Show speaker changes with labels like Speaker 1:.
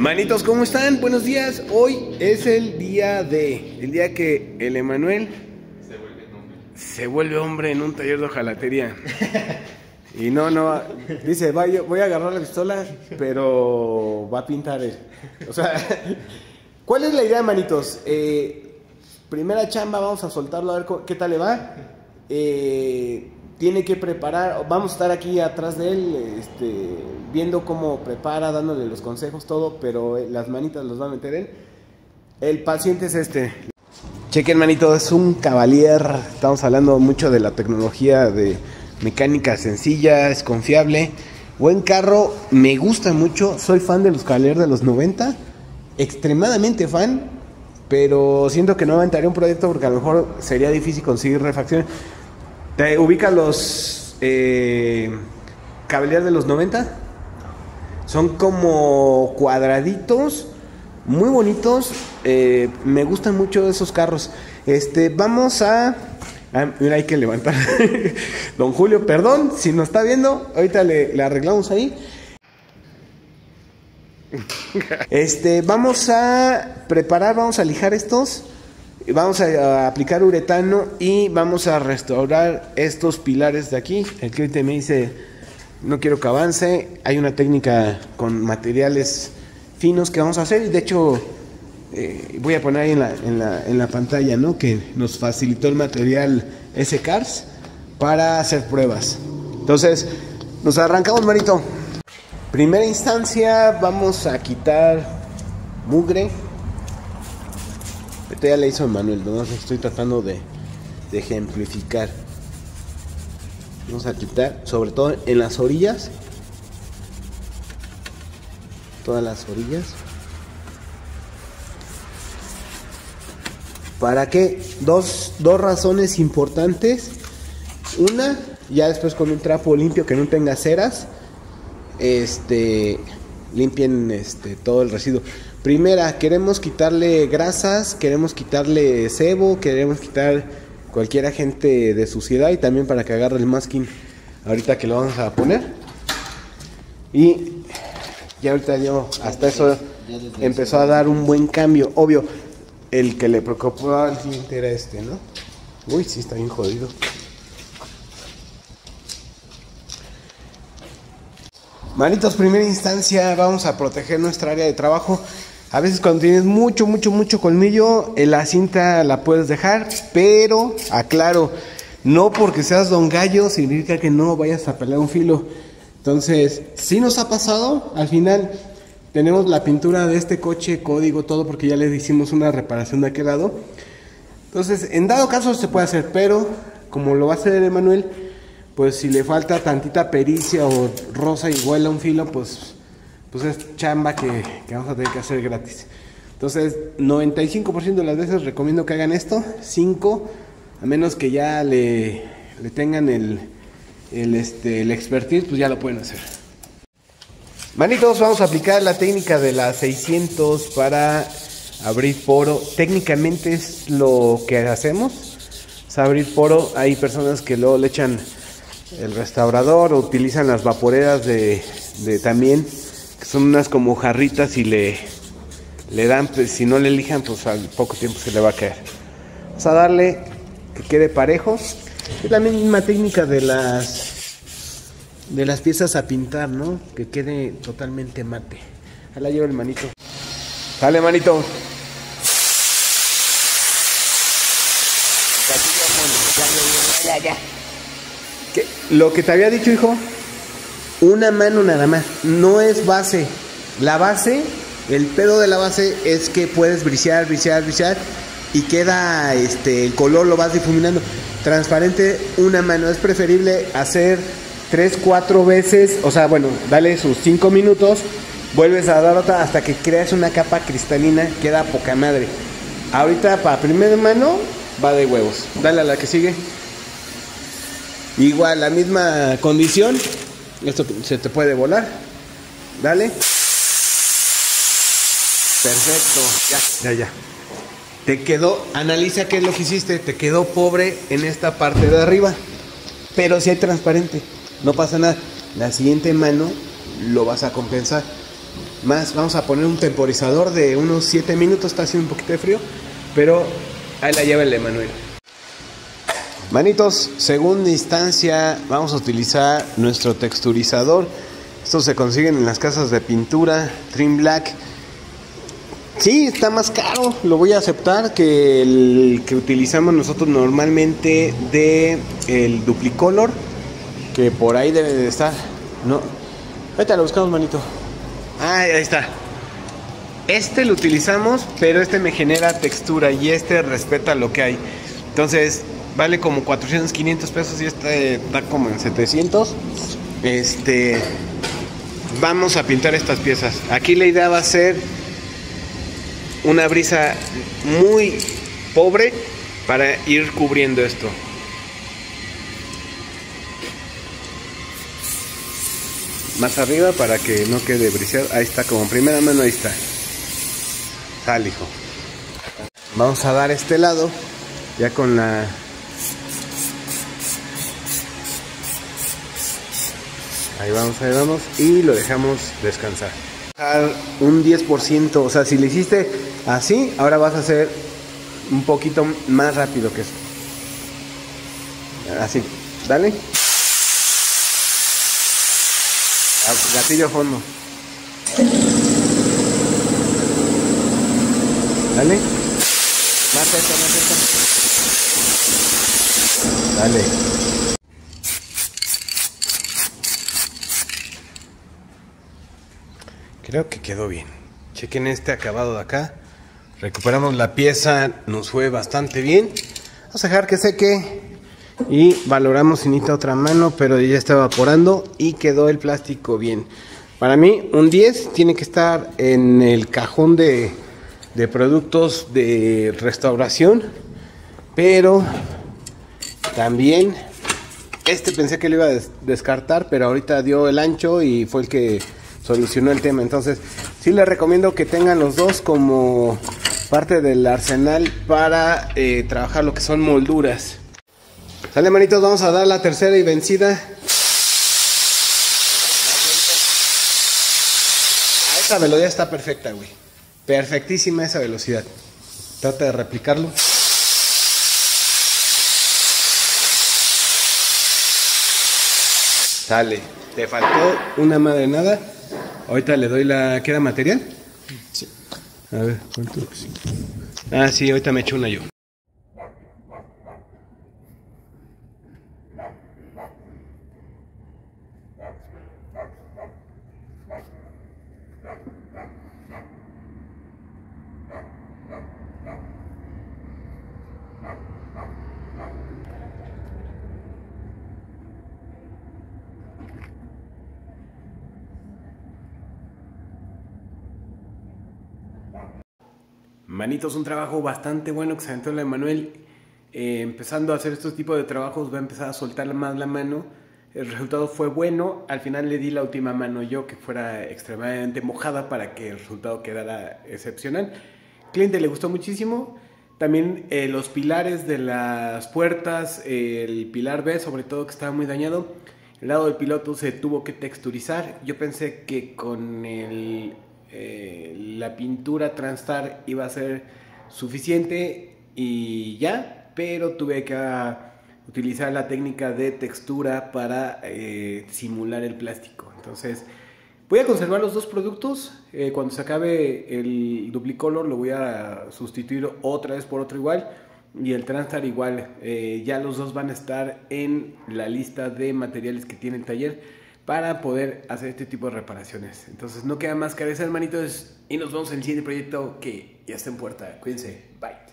Speaker 1: Manitos, ¿cómo están? Buenos días. Hoy es el día de, el día que el Emanuel
Speaker 2: Se vuelve hombre.
Speaker 1: se vuelve hombre en un taller de hojalatería. Y no, no, dice, "Va, voy a agarrar la pistola, pero va a pintar él. O sea, ¿cuál es la idea, manitos? Eh, primera chamba, vamos a soltarlo a ver qué tal le va. Eh, tiene que preparar, vamos a estar aquí atrás de él, este, viendo cómo prepara, dándole los consejos, todo, pero eh, las manitas los va a meter él. El paciente es este. Chequen, manito, es un Cavalier. Estamos hablando mucho de la tecnología de mecánica sencilla, es confiable. Buen carro, me gusta mucho. Soy fan de los Cavalier de los 90. Extremadamente fan. Pero siento que no aventaría un proyecto porque a lo mejor sería difícil conseguir refacciones. ¿Te ubican los eh, de los 90? Son como cuadraditos, muy bonitos. eh, me gustan mucho esos carros. Este, vamos a. ah, mira, hay que levantar. Don Julio, perdón si nos está viendo. Ahorita le, le arreglamos ahí. Este, vamos a preparar, vamos a lijar estos. Vamos a, aplicar uretano y vamos a restaurar estos pilares de aquí. El cliente me dice, no quiero que avance. Hay una técnica con materiales finos que vamos a hacer y de hecho eh, voy a poner ahí en la, en, la, en la pantalla, ¿no? Que nos facilitó el material S-Cars para hacer pruebas. Entonces, nos arrancamos, Marito. Primera instancia, vamos a quitar mugre. Esto ya le hizo Manuel, no estoy tratando de, ejemplificar. Vamos a quitar, sobre todo en las orillas. Todas las orillas. ¿Para qué? Dos, dos razones importantes. Una, ya después con un trapo limpio que no tenga ceras, este, limpien este, todo el residuo. Primera, queremos quitarle grasas, queremos quitarle sebo, queremos quitar cualquier agente de suciedad y también para que agarre el masking ahorita que lo vamos a poner. Y ya ahorita yo, hasta eso empezó a dar un buen cambio. Obvio, el que le preocupaba al cliente era este, ¿no? Uy, sí, está bien jodido. Manitos, primera instancia, vamos a proteger nuestra área de trabajo. A veces cuando tienes mucho, mucho, mucho colmillo, eh, la cinta la puedes dejar, pero aclaro, no porque seas don gallo significa que no vayas a pelear un filo. Entonces, si nos ha pasado, al final tenemos la pintura de este coche, código, todo, porque ya le hicimos una reparación de aquel lado. Entonces, en dado caso se puede hacer, pero como lo va a hacer Emanuel, pues si le falta tantita pericia o rosa y huela un filo, pues, pues es chamba que, vamos a tener que hacer gratis. Entonces, 95% de las veces recomiendo que hagan esto, 5, a menos que ya le, tengan el, el, este, el expertise, pues ya lo pueden hacer. Manitos, vamos a aplicar la técnica de las 600 para abrir poro. Técnicamente es lo que hacemos, abrir poro. Hay personas que luego le echan el restaurador utilizan las vaporeras de, de también, que son unas como jarritas y le, le dan, pues, si no le lijan, pues al poco tiempo se le va a caer. Vamos a darle que quede parejo. Es la misma técnica de las de las piezas a pintar, ¿no? Que quede totalmente mate. Ahí la llevo el manito. Sale, manito. Ya, ya, ya. Que- Lo que te había dicho, hijo, una mano nada más. No es base. La base, el pedo de la base es que puedes brisear, brisear, brisear y queda este el color lo vas difuminando. Transparente, una mano. Es preferible hacer tres, cuatro veces, o sea, bueno, dale sus cinco minutos, vuelves a dar otra hasta que creas una capa cristalina, queda poca madre. Ahorita para primera mano va de huevos. Dale a la que sigue. Igual, la misma condición. Esto se te puede volar. Dale. Perfecto. Ya, ya, ya. Te quedó, analiza qué es lo que hiciste. Te quedó pobre en esta parte de arriba. Pero si hay transparente. No pasa nada. La siguiente mano lo vas a compensar. más. Vamos a poner un temporizador de unos 7 minutos, está haciendo un poquito de frío, pero ahí la lleva el Emanuel. Manitos, segunda instancia, vamos a utilizar nuestro texturizador. Estos se consiguen en las casas de pintura, Trim Black. Sí, está más caro, lo voy a aceptar que el que utilizamos nosotros normalmente de el Duplicolor, que por ahí debe de estar. No, ahorita lo buscamos, manito. Ah, ahí está. Este lo utilizamos, pero este me genera textura y este respeta lo que hay. Entonces, vale como 400, 500 pesos y este da como en 700. Este, vamos a pintar estas piezas. Aquí la idea va a ser una brisa muy pobre para ir cubriendo esto. Más arriba para que no quede briseado. Ahí está, como primera mano, ahí está. Sal, hijo. Vamos a dar este lado, ya con la Ahí vamos, ahí vamos. Y lo dejamos descansar. Un 10%, o sea, si le hiciste así, ahora vas a hacer un poquito más rápido que esto. Así, dale. Gatillo fondo. Dale. Más cerca, más cerca. Dale. Creo que quedó bien. Chequen este acabado de acá. Recuperamos la pieza, nos fue bastante bien. Vamos a dejar que seque y valoramos si necesita otra mano, pero ya está evaporando y quedó el plástico bien. Para mí, un 10 tiene que estar en el cajón de, de productos de restauración, pero también este pensé que lo iba a descartar, pero ahorita dio el ancho y fue el que solucionó el tema. Entonces, sí les recomiendo que tengan los dos como parte del arsenal para eh, trabajar lo que son molduras. Sale, manitos, vamos a dar la tercera y vencida. Esa velocidad está perfecta, güey. Perfectísima esa velocidad. Trata de replicarlo. Sale. Te faltó una madre nada. Ahorita le doy la... ¿Queda material? Sí. A ver, ¿cuánto? Ah, sí, ahorita me echo una yo. Manitos, un trabajo bastante bueno que se aventó la Emanuel. Eh, empezando a hacer estos tipos de trabajos, va a empezar a soltar más la mano. El resultado fue bueno. Al final le di la última mano yo que fuera extremadamente mojada para que el resultado quedara excepcional. Al cliente le gustó muchísimo. También eh, los pilares de las puertas, el pilar B sobre todo que estaba muy dañado. El lado del piloto se tuvo que texturizar. Yo pensé que con el eh, la pintura Transtar iba a ser suficiente y ya, pero tuve que ah, utilizar la técnica de textura para eh, simular el plástico. Entonces, voy a conservar los dos productos. Eh, cuando se acabe el duplicolor lo voy a sustituir otra vez por otro igual. Y el Transtar igual. ya los dos van a estar en la lista de materiales que tiene el taller para poder hacer este tipo de reparaciones. Entonces no queda más que agradecer hermanitos y nos vemos en el siguiente proyecto que ya está en puerta. Cuídense, bye.